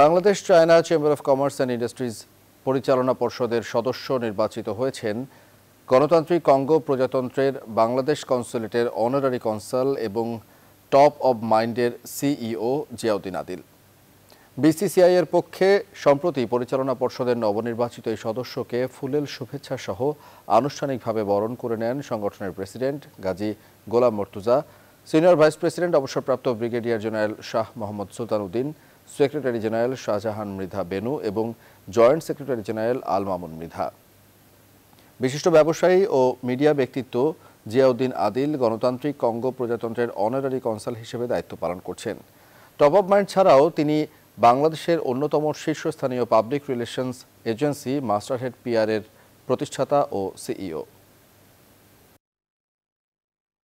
Bangladesh China chamber of commerce and industries পরিচালনা পর্ষদের সদস্য নির্বাচিত হয়েছেন গণতান্ত্রিক কঙ্গো প্রজাতন্ত্রের বাংলাদেশ কনসুলেটের অনারারি কনসাল এবং টপ অব মাইন্ডের সিইও জিয়াউদ্দিন আদিল। বিসিসিআই এর পক্ষে সম্প্রতি পরিচালনা পর্ষদের নবনির্বাচিত এই সদস্যকে ফুলেল শুভেচ্ছা সহ আনুষ্ঠানিকভাবে বরণ করে নেন সংগঠনের president Gazi Golam Mortuza, senior vice president অবসরপ্রাপ্ত brigadier general Shah Mohammad Sultan Uddin secretary general Shahjahan Mridha Benu এবং joint secretary general Al Mamun Mridha. বিশিষ্ট ব্যবসায়ী ও মিডিয়া ব্যক্তিত্ব জিয়াউদ্দিন আদিল গণতান্ত্রিক কঙ্গো প্রজাতন্ত্রের অনারারি কনসাল হিসেবে দায়িত্ব পালন করছেন। টপ অব মাইন্ড ছাড়াও তিনি বাংলাদেশের অন্যতম শীর্ষস্থানীয় public relations agency, Masterhead PR এর প্রতিষ্ঠাতা ও সিইও।